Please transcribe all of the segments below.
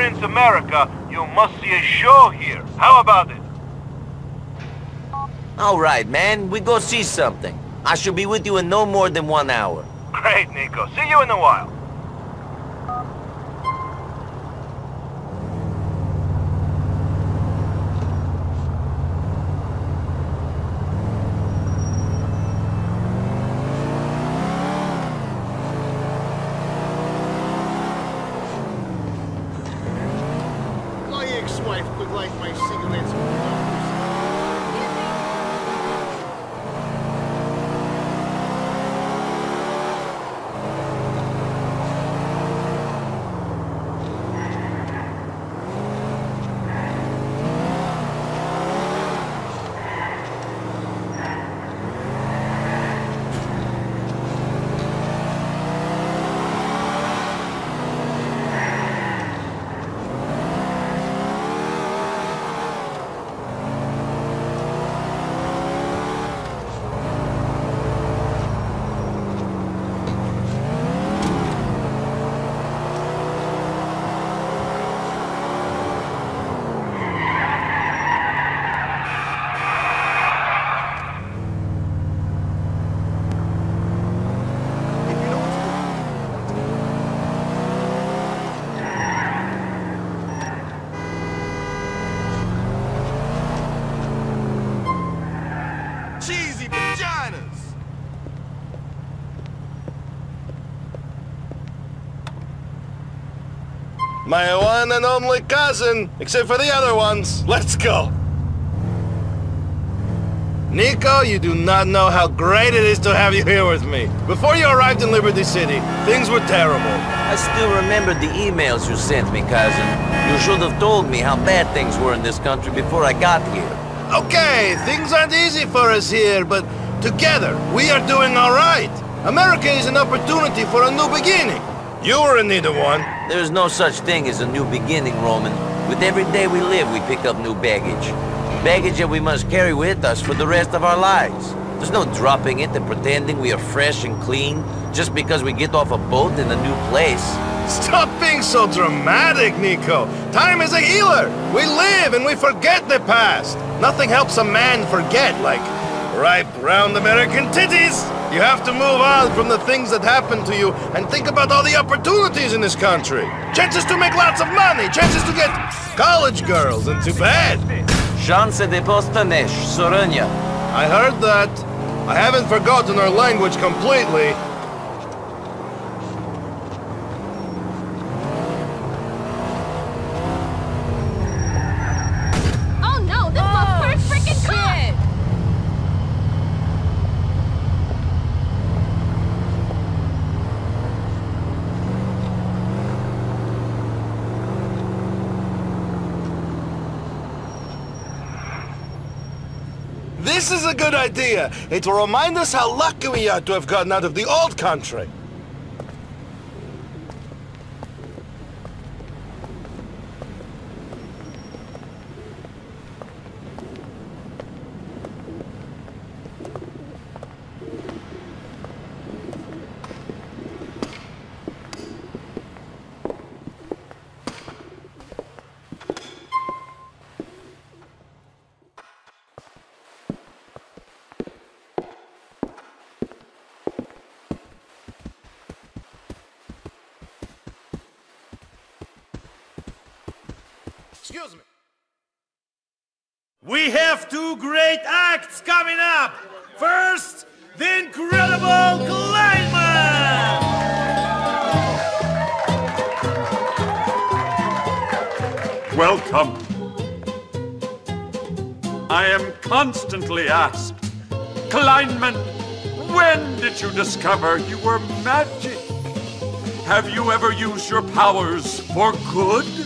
experience America, you must see a show here. How about it? All right, man. We go see something. I shall be with you in no more than one hour. Great, Niko. See you in a while. My one and only cousin, except for the other ones. Let's go! Niko, you do not know how great it is to have you here with me. Before you arrived in Liberty City, things were terrible. I still remember the emails you sent me, cousin. You should have told me how bad things were in this country before I got here. Okay, things aren't easy for us here, but together, we are doing all right. America is an opportunity for a new beginning. You were in need of one. There's no such thing as a new beginning, Roman. With every day we live, we pick up new baggage. Baggage that we must carry with us for the rest of our lives. There's no dropping it and pretending we are fresh and clean just because we get off a boat in a new place. Stop being so dramatic, Niko. Time is a healer. We live and we forget the past. Nothing helps a man forget like ripe, round American titties. You have to move on from the things that happened to you and think about all the opportunities in this country. Chances to make lots of money, chances to get college girls into bed. Chance de postanesh, Sorania. I heard that. I haven't forgotten our language completely. Oh no, this is my first freaking car! This is a good idea. It will remind us how lucky we are to have gotten out of the old country. Excuse me. We have two great acts coming up. First, the incredible Kleinman! Welcome. I am constantly asked, Kleinman, when did you discover you were magic? Have you ever used your powers for good?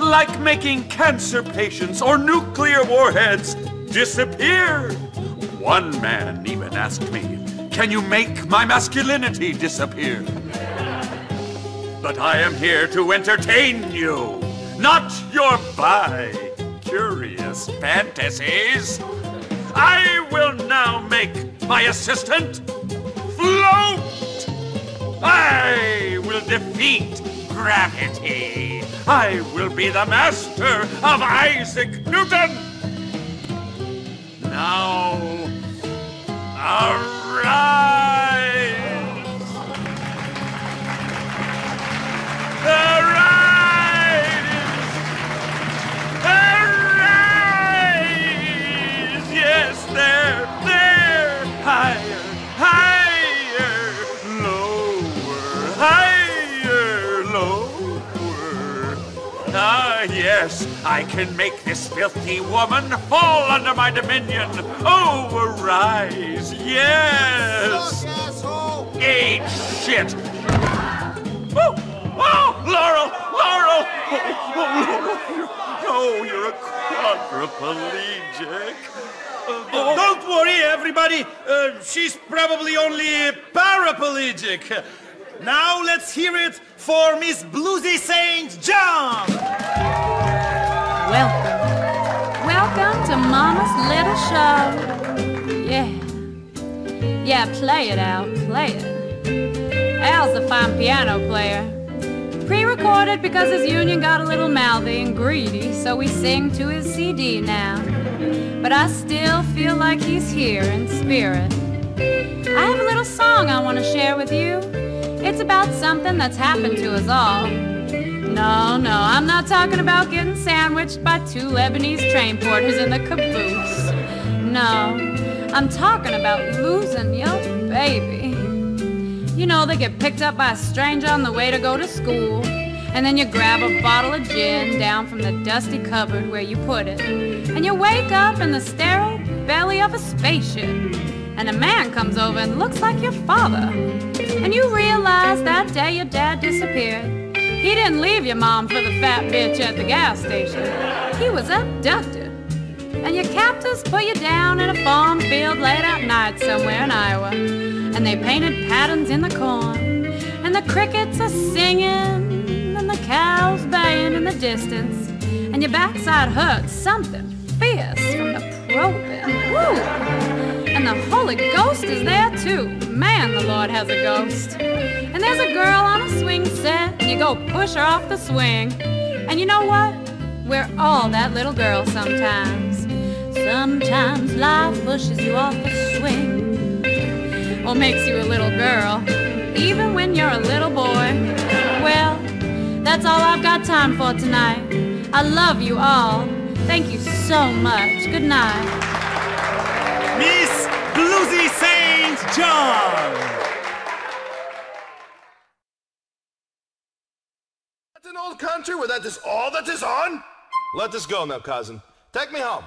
Like making cancer patients or nuclear warheads disappear? One man even asked me, Can you make my masculinity disappear? But I am here to entertain you, not your bi curious fantasies. I will now make my assistant float. I will defeat gravity. I will be the master of Isaac Newton. Now, arise! Arise! Yes, I can make this filthy woman fall under my dominion. Oh, arise, yes! Look, asshole! Eat shit! Oh, oh, Laurel, Laurel! Oh, oh, Laurel, you're, oh, you're a quadriplegic. Oh, Don't worry, everybody. Uh, she's probably only paraplegic. Now let's hear it for Miss Bluesy St. John. Welcome. Welcome to Mama's Little Show. Yeah. Yeah, play it out, play it. Al's a fine piano player. Pre-recorded because his union got a little mouthy and greedy, so we sing to his CD now. But I still feel like he's here in spirit. I have a little song I want to share with you. It's about something that's happened to us all. No, no, I'm not talking about getting sandwiched by two Lebanese train porters in the caboose. No, I'm talking about losing your baby. You know, they get picked up by a stranger on the way to go to school, and then you grab a bottle of gin down from the dusty cupboard where you put it, and you wake up in the sterile belly of a spaceship, and a man comes over and looks like your father. And you realize that day your dad disappeared. Didn't leave your mom for the fat bitch at the gas station. He was abducted. And your captors put you down in a farm field late at night somewhere in Iowa. And they painted patterns in the corn. And the crickets are singing. And the cows baying in the distance. And your backside hurts something fierce from the probing. Woo! And the Holy Ghost is there too. Man, the Lord has a ghost. And there's a girl on a swing set. And you go push her off the swing. And you know what? We're all that little girl sometimes. Sometimes life pushes you off the swing or makes you a little girl, even when you're a little boy. Well, that's all I've got time for tonight. I love you all. Thank you so much. Good night. Miss Bluesy St. John. Country where that is all that is on? Let us go now, cousin. Take me home.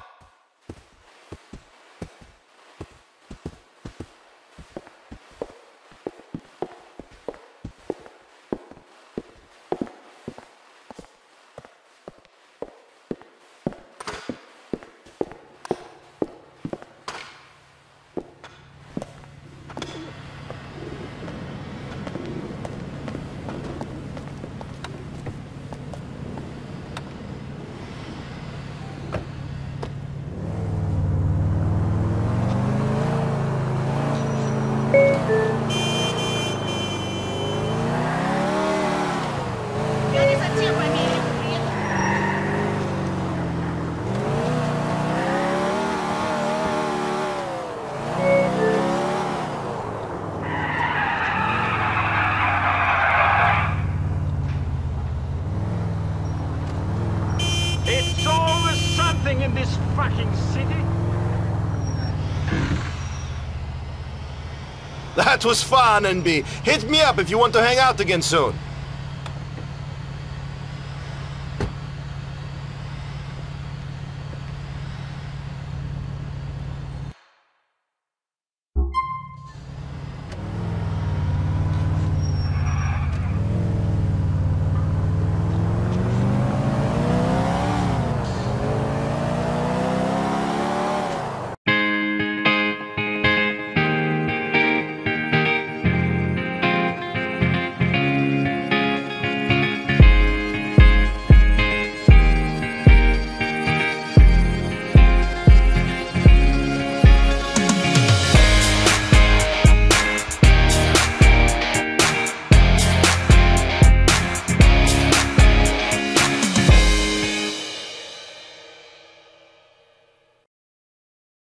It's always something in this fucking city. Was fun, and NB. Hit me up if you want to hang out again soon.